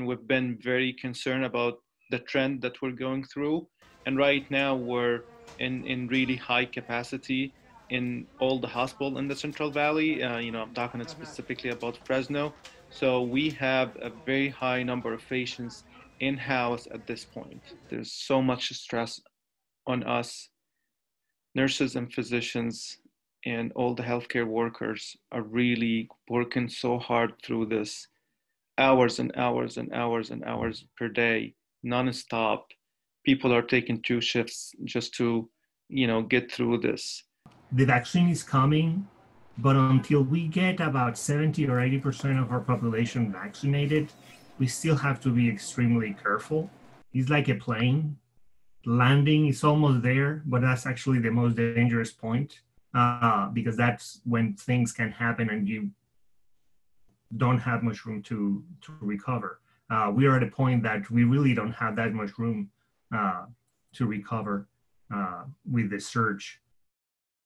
We've been very concerned about the trend that we're going through. And right now we're in, in really high capacity in all the hospital in the Central Valley. Uh, you know, I'm talking specifically about Fresno. So we have a very high number of patients in-house at this point. There's so much stress on us, nurses and physicians, and all the healthcare workers are really working so hard through this hours and hours and hours and hours per day, nonstop. People are taking two shifts just to, you know, get through this. The vaccine is coming, but until we get about 70 or 80% of our population vaccinated, we still have to be extremely careful. It's like a plane. Landing is almost there, but that's actually the most dangerous point uh, because that's when things can happen and you don't have much room to, to recover. Uh, we are at a point that we really don't have that much room uh, to recover uh, with the surge